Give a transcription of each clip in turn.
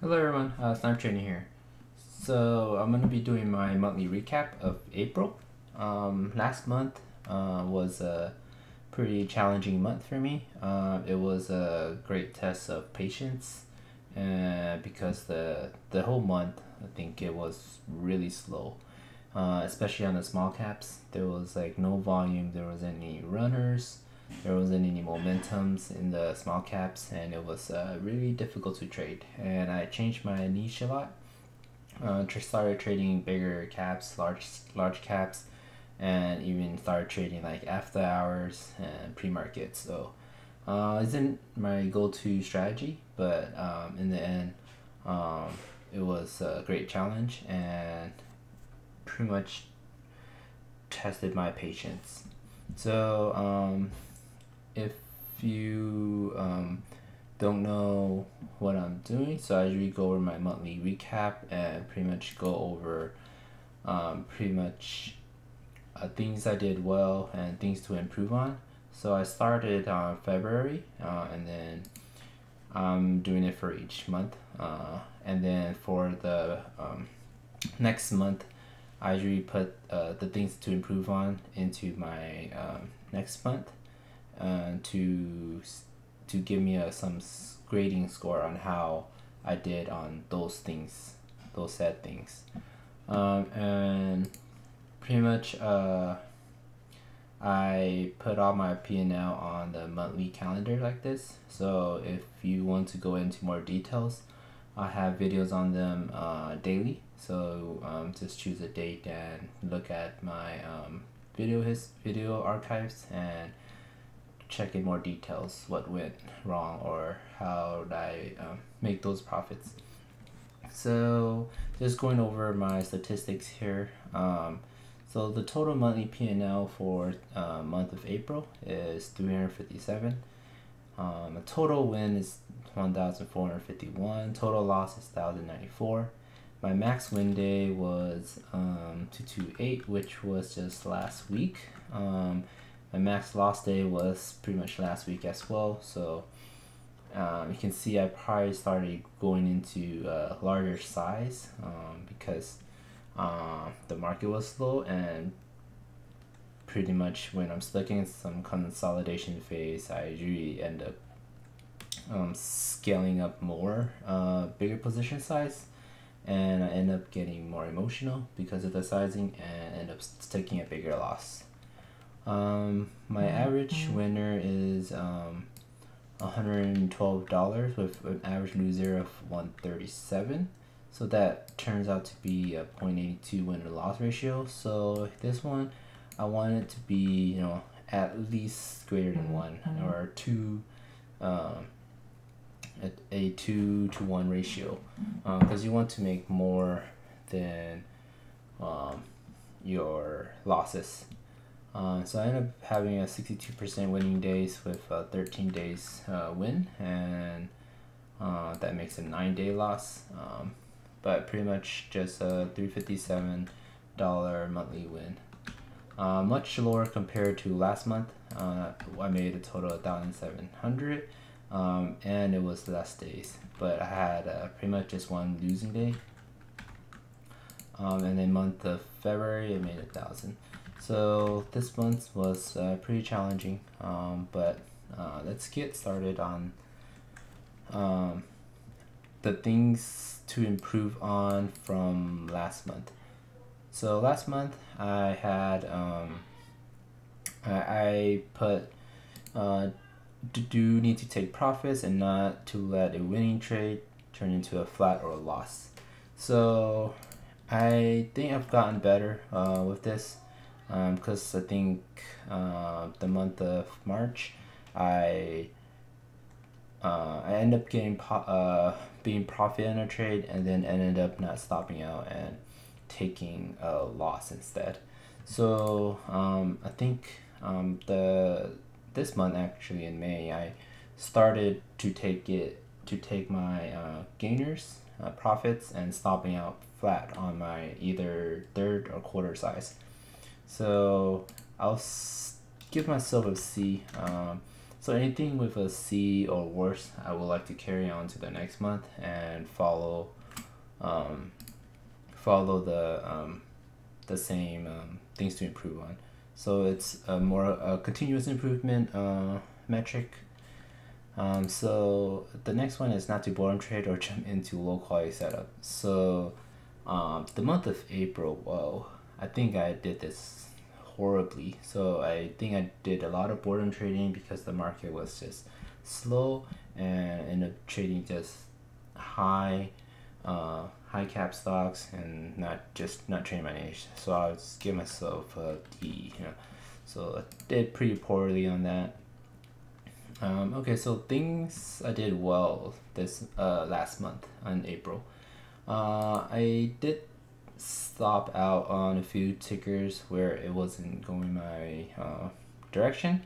Hello everyone, uh, Snipe Trainer here. So I'm going to be doing my monthly recap of April. Um, last month uh, was a pretty challenging month for me. Uh, it was a great test of patience uh, because the, the whole month I think it was really slow. Uh, especially on the small caps, there was like no volume, there was any runners, there wasn't any momentums in the small caps and it was uh, really difficult to trade. And I changed my niche a lot. Uh, started trading bigger caps large large caps and even started trading like after hours and pre-market. So uh, isn't my go-to strategy but um, in the end um, it was a great challenge and pretty much tested my patience so um, if you um, don't know what I'm doing, so I usually go over my monthly recap and pretty much go over um, pretty much uh, things I did well and things to improve on. So I started on February uh, and then I'm doing it for each month. Uh, and then for the um, next month, I usually put uh, the things to improve on into my um, next month uh, to to give me a, some grading score on how I did on those things, those said things, um, and pretty much uh, I put all my P and L on the monthly calendar like this. So if you want to go into more details, I have videos on them uh, daily. So um, just choose a date and look at my um, video his video archives and check in more details what went wrong or how I um, make those profits. So just going over my statistics here. Um, so the total monthly P&L for uh, month of April is 357. Um, the total win is 1,451. Total loss is 1,094. My max win day was um, 228, which was just last week. Um, my max loss day was pretty much last week as well. So um, you can see I probably started going into a larger size um, because uh, the market was slow and pretty much when I'm stuck in some consolidation phase, I usually end up um, scaling up more, uh, bigger position size, and I end up getting more emotional because of the sizing and end up taking a bigger loss. Um, my average winner is um, $112 with an average loser of 137 so that turns out to be a 0.82 win loss ratio. So this one I want it to be you know at least greater than one or two um, a, a two to one ratio because uh, you want to make more than um, your losses uh, so I ended up having a 62% winning days with uh, 13 days uh, win, and uh, that makes a 9 day loss. Um, but pretty much just a $357 monthly win. Uh, much lower compared to last month. Uh, I made a total of 1,700 um, and it was less days, but I had pretty much just one losing day. Um, and then month of February, I made a thousand. So this month was uh, pretty challenging, um, but uh, let's get started on um, the things to improve on from last month. So last month I had um, I, I put uh, do need to take profits and not to let a winning trade turn into a flat or a loss. So I think I've gotten better uh, with this because um, I think uh, the month of March I uh, I end up getting uh, being profit in a trade and then ended up not stopping out and taking a loss instead. So um, I think um, the this month actually in May I started to take it to take my uh, gainers uh, profits and stopping out flat on my either third or quarter size. So I'll give myself a C. Um, so anything with a C or worse, I would like to carry on to the next month and follow, um, follow the um, the same um, things to improve on. So it's a more a continuous improvement uh, metric. Um, so the next one is not to boredom trade or jump into low quality setup. So um, the month of April, whoa, I think I did this horribly. So I think I did a lot of boredom trading because the market was just slow and ended up trading just high uh, high cap stocks and not just not trading my niche. So I would give myself a D. You know, so I did pretty poorly on that. Um, okay, so things I did well this uh, last month in April. Uh, I did stop out on a few tickers where it wasn't going my uh, direction,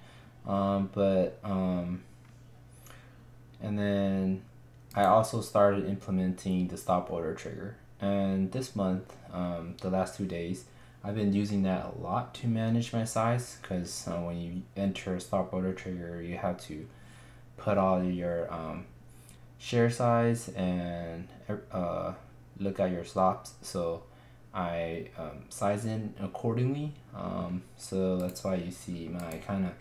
um, but um, and then I also started implementing the stop order trigger. And this month, um, the last two days, I've been using that a lot to manage my size because uh, when you enter a stop order trigger, you have to put all your um, share size and uh, look at your stops. So I um, size in accordingly. Um, so that's why you see my kind of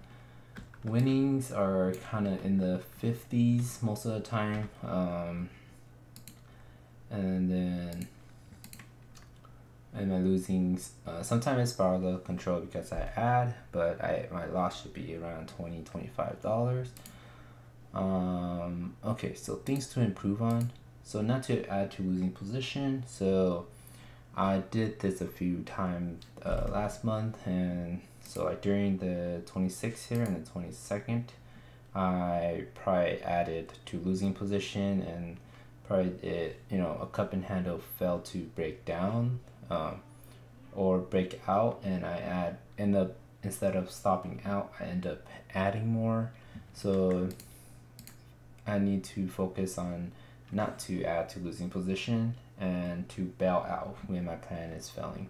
winnings are kind of in the 50s most of the time. Um, and then and my losings uh, sometimes it's out of control because I add, but I my loss should be around 20 25 dollars. Um, okay, so things to improve on. So not to add to losing position. So I did this a few times uh, last month, and so like during the 26th here and the 22nd, I probably added to losing position and probably it you know a cup and handle fell to break down um, or break out, and I add end up instead of stopping out, I end up adding more. So I need to focus on not to add to losing position and to bail out when my plan is failing.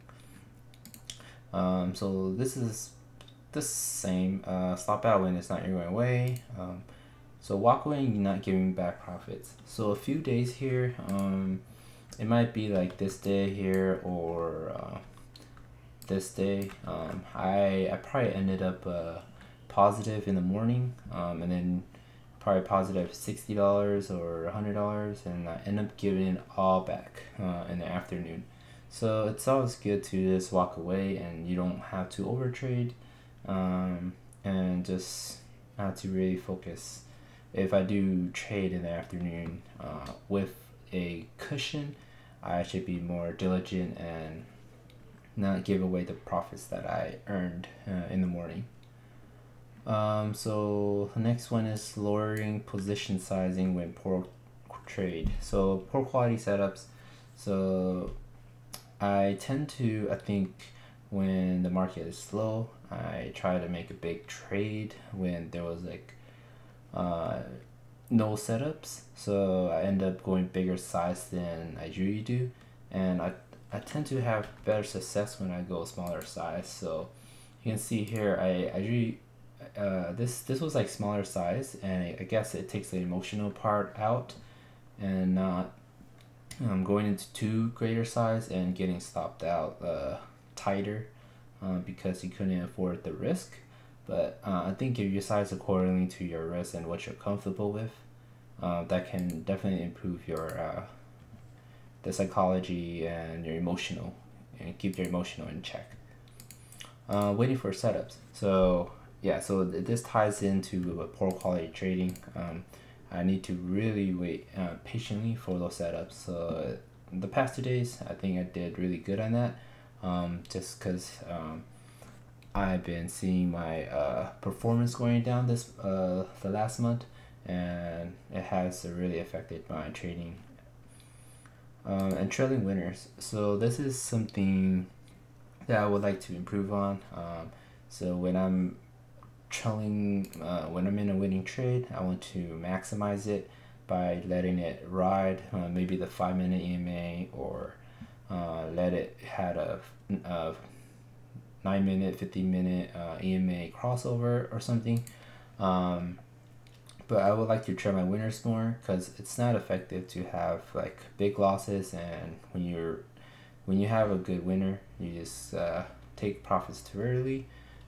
Um, so this is the same. Uh, stop out when it's not your way. Um, so walk away and not giving back profits. So a few days here, um, it might be like this day here or uh, this day. Um, I, I probably ended up uh, positive in the morning um, and then probably positive $60 or $100 and I end up giving it all back uh, in the afternoon. So it's always good to just walk away and you don't have to overtrade um, and just have to really focus. If I do trade in the afternoon uh, with a cushion, I should be more diligent and not give away the profits that I earned uh, in the morning. Um, so the next one is lowering position sizing when poor trade. So poor quality setups. So I tend to, I think, when the market is slow, I try to make a big trade when there was like uh, no setups. So I end up going bigger size than I usually do, and I I tend to have better success when I go smaller size. So you can see here, I I usually uh, this this was like smaller size and I, I guess it takes the emotional part out and not um, going into too greater size and getting stopped out uh, tighter uh, because you couldn't afford the risk. But uh, I think if you size accordingly to your risk and what you're comfortable with uh, that can definitely improve your the psychology and your emotional and keep your emotional in check. Uh, waiting for setups. So yeah, so th- this ties into poor quality trading. Um, I need to really wait uh, patiently for those setups. So the past two days, I think I did really good on that. Um, just because um, I've been seeing my uh, performance going down this uh, the last month, and it has really affected my trading um, and trailing winners. So this is something that I would like to improve on. Um, so when I'm trailing uh, when I'm in a winning trade I want to maximize it by letting it ride uh, maybe the five minute EMA or uh, let it had a, a 9 minute 15 minute uh, EMA crossover or something. Um, but i would like to try my winners more because it's not effective to have like big losses and when you're when you have a good winner you just uh, take profits too early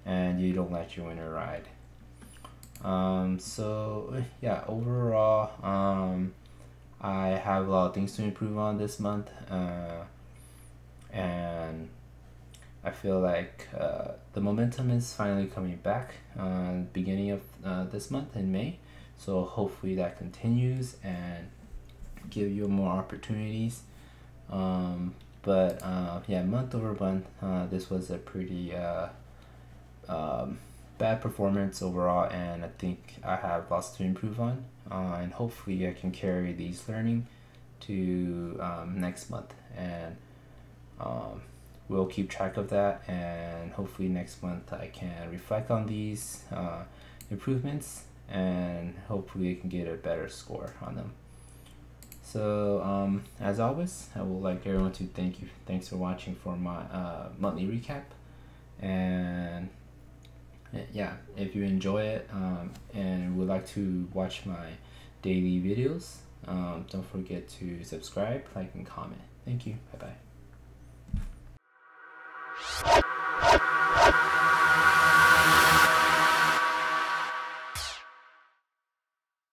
and you don't let your winner ride um, so yeah overall um, i have a lot of things to improve on this month uh, and I feel like uh, the momentum is finally coming back uh, beginning of uh, this month in May. So hopefully that continues and give you more opportunities. Um, but uh, yeah, month over month, uh, this was a pretty uh, um, bad performance overall, and I think I have lots to improve on. and hopefully, I can carry these learning to um, next month and. Um, we'll keep track of that and hopefully next month I can reflect on these uh, improvements and hopefully I can get a better score on them. So um, as always, I would like everyone to thank you. Thanks for watching for my uh, monthly recap. And yeah, if you enjoy it um, and would like to watch my daily videos, um, don't forget to subscribe, like, and comment. Thank you. Bye bye.